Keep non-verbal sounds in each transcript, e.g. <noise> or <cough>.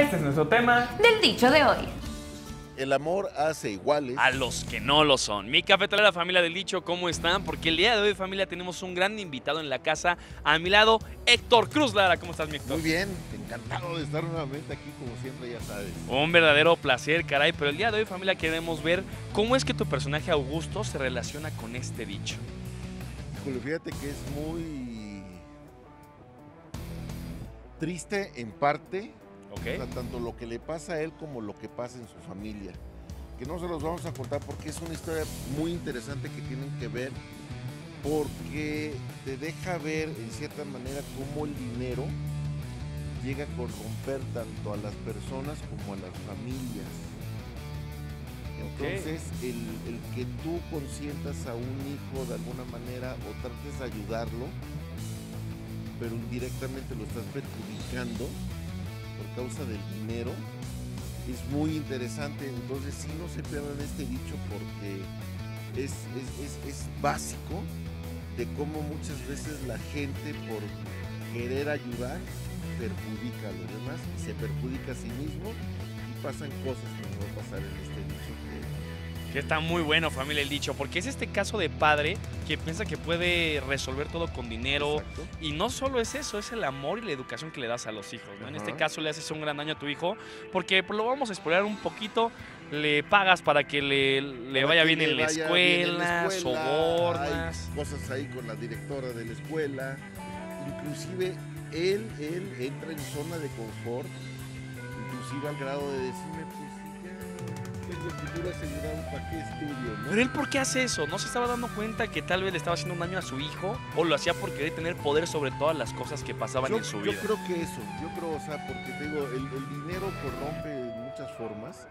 Este es nuestro tema. Del dicho de hoy. El amor hace iguales. A los que no lo son. Mi cafetalera familia del dicho, ¿cómo están? Porque el día de hoy, familia, tenemos un gran invitado en la casa. A mi lado, Héctor Cruz Lara. ¿Cómo estás, mi Héctor? Muy bien, encantado de estar nuevamente aquí, como siempre, ya sabes. Un verdadero placer, caray. Pero el día de hoy, familia, queremos ver cómo es que tu personaje Augusto se relaciona con este dicho. Híjole, fíjate que es muy triste en parte, ¿Ok? o sea, tanto lo que le pasa a él como lo que pasa en su familia. Que no se los vamos a contar porque es una historia muy interesante que tienen que ver, porque te deja ver en cierta manera cómo el dinero llega a corromper tanto a las personas como a las familias. Entonces, el, el que tú consientas a un hijo de alguna manera o trates de ayudarlo, pero indirectamente lo estás perjudicando por causa del dinero, es muy interesante. Entonces, sí, no se pierdan este dicho porque es, es, es, es básico de cómo muchas veces la gente por querer ayudar perjudica a los demás, se perjudica a sí mismo y pasan cosas que nos va a pasar en este dicho Que está muy bueno, familia, el dicho. Porque es este caso de padre que piensa que puede resolver todo con dinero. Exacto. Y no solo es eso, es el amor y la educación que le das a los hijos. ¿no? En este caso le haces un gran daño a tu hijo porque pues, lo vamos a explorar un poquito. Le pagas para que le, le vaya que bien, le en la vaya escuela, bien en la escuela, sobornas. Hay cosas ahí con la directora de la escuela. Inclusive él, él entra en zona de confort, inclusive al grado de decirme, pues futuro asegurado, ¿para qué estudio? ¿no? Pero él, ¿por qué hace eso? ¿No se estaba dando cuenta que tal vez le estaba haciendo un daño a su hijo? ¿O lo hacía por querer tener poder sobre todas las cosas que pasaban yo, en su yo vida? creo que eso, yo creo, o sea, porque te digo, el, el dinero corrompe de muchas formas.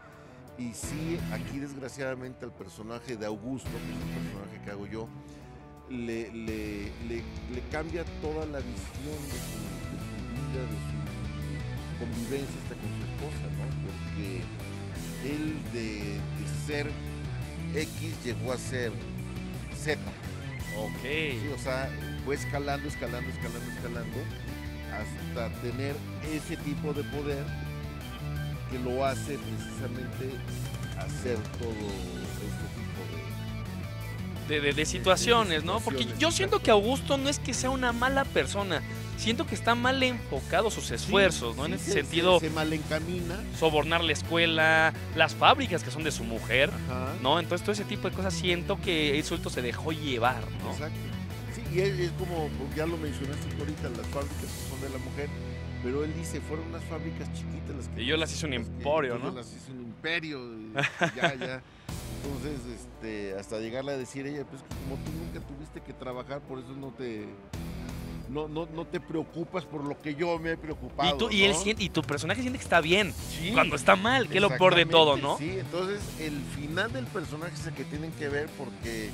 Y sí, aquí desgraciadamente al personaje de Augusto, que es el personaje que hago yo, le, le- le- le cambia toda la visión de su, de su vida, de su convivencia hasta con su esposa, ¿no? Porque él de, de ser X llegó a ser Z. Ok. Sí, o sea, fue escalando, escalando, escalando, escalando, hasta tener ese tipo de poder que lo hace precisamente hacer todo este tipo de... de, de- de situaciones, ¿no? Porque yo siento que Augusto no es que sea una mala persona, siento que está mal enfocado sus esfuerzos, ¿no? En ese se- sentido, Se, se malencamina. sobornar la escuela, las fábricas que son de su mujer, Ajá. ¿no? Entonces todo ese tipo de cosas siento que él suelto se dejó llevar, ¿no? Exacto. Sí, y es, es como, ya lo mencionaste ahorita, las fábricas que son de la mujer, pero él dice, fueron unas fábricas chiquitas las que... Y yo las hice un las que- emporio, yo ¿no? las hice un imperio, <laughs> ya, ya. Entonces, este, hasta llegarle a decir ella, pues que como tú nunca tuviste que trabajar, por eso no te... No, no, no te preocupas por lo que yo me he preocupado. Y, tú, y, él siente, y tu personaje siente que está bien, Sí, cuando está mal, que es lo peor de todo, ¿no? Sí, entonces el final del personaje es el que tienen que ver porque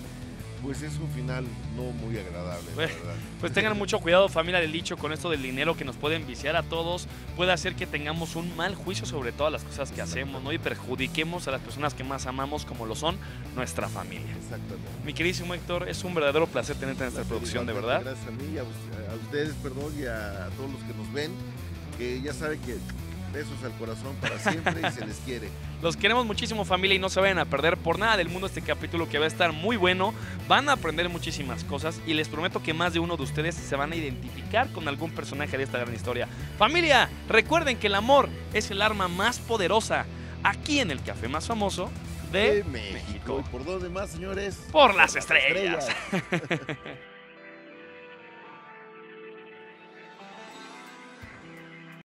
pues es un final no muy agradable, la Bueno, verdad. Pues tengan mucho cuidado, familia del dicho, con esto del dinero que nos puede enviciar a todos. Puede hacer que tengamos un mal juicio sobre todas las cosas que hacemos, ¿no? Y perjudiquemos a las personas que más amamos, como lo son nuestra familia. Exactamente. Mi queridísimo Héctor, es un verdadero placer tenerte en esta Placer producción, de verdad. Gracias a mí, a, a ustedes, perdón, y a todos los que nos ven, que ya saben que besos al corazón para siempre y se les quiere. <laughs> Los queremos muchísimo, familia, y no se vayan a perder por nada del mundo este capítulo que va a estar muy bueno. Van a aprender muchísimas cosas y les prometo que más de uno de ustedes se van a identificar con algún personaje de esta gran historia. Familia, recuerden que el amor es el arma más poderosa aquí en el café más famoso de De México. ¿Y por dónde más, señores? Por las estrellas. estrellas. <laughs>